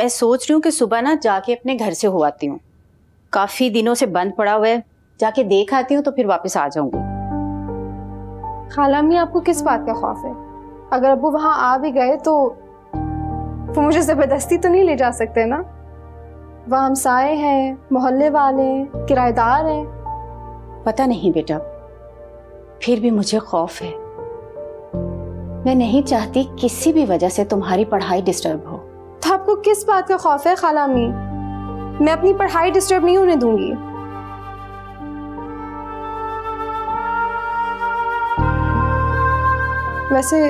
मैं सोच रही हूँ कि सुबह ना जाके अपने घर से हो आती हूँ। काफ़ी दिनों से बंद पड़ा हुआ है। जाके देख आती हूँ तो फिर वापस आ जाऊँगी। खाला मी आपको किस बात का खौफ है? अगर अबू वहाँ आ भी गए तो वो मुझे ज़बरदस्ती तो नहीं ले जा सकते ना? वह हमसाए हैं मोहल्ले वाले किराएदार हैं। पता नहीं बेटा फिर भी मुझे खौफ है। मैं नहीं चाहती किसी भी वजह से तुम्हारी पढ़ाई डिस्टर्ब हो। तो आपको किस बात का खौफ है, खाला मी मैं अपनी पढ़ाई डिस्टर्ब नहीं होने दूँगी। वैसे,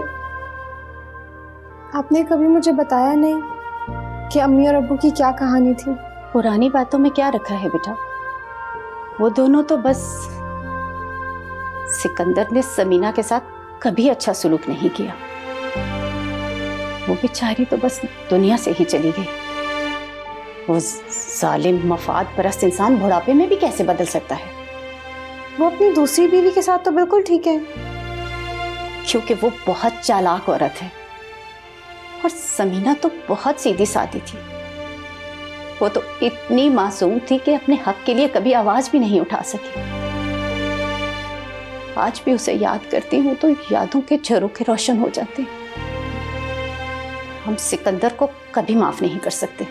आपने कभी मुझे बताया नहीं कि अम्मी और अबू की क्या कहानी थी? पुरानी बातों में क्या रखा है बेटा? वो दोनों तो बस सिकंदर ने समीना के साथ कभी अच्छा सुलूक नहीं किया। वो बेचारी तो बस दुनिया से ही चली गई। वो जालिम, मफाद, परस्त इंसान बुढ़ापे में भी कैसे बदल सकता है? वो अपनी दूसरी बीवी के साथ तो बिल्कुल ठीक है, क्योंकि वो बहुत चालाक औरत है। और समीना तो बहुत सीधी सादी थी। वो तो इतनी मासूम थी कि अपने हक के लिए कभी आवाज़ भी नहीं उठा सकी। आज भी उसे याद करती हूँ तो यादों के झरोखे रोशन हो जाते हम सिकंदर को कभी माफ़ नहीं कर सकते।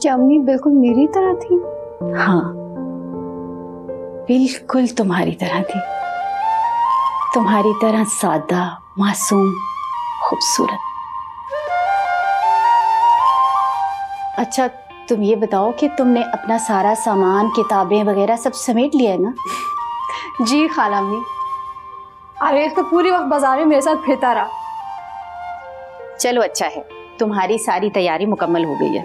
क्या अम्मी बिल्कुल मेरी तरह थी? हाँ बिल्कुल तुम्हारी तरह थी। तुम्हारी तरह सादा मासूम खूबसूरत। अच्छा तुम ये बताओ कि तुमने अपना सारा सामान किताबें वगैरह सब समेट लिया है ना? जी खाला अम्मी। अरे तो पूरे वक्त बाज़ार में मेरे साथ फिरता रहा। चलो अच्छा है। तुम्हारी सारी तैयारी मुकम्मल हो गई है।